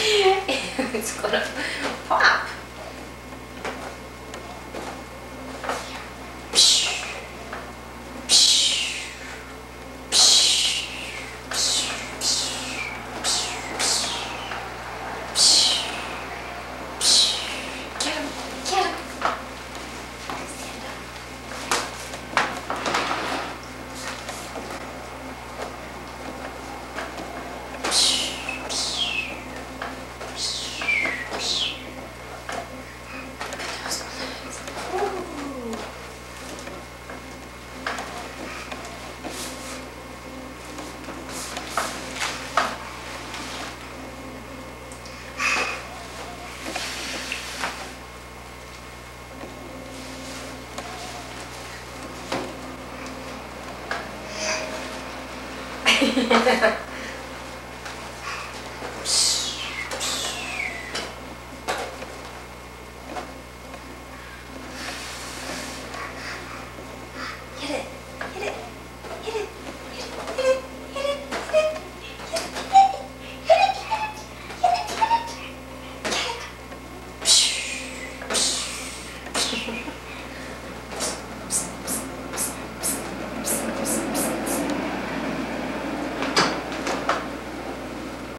it's gonna pop. yeah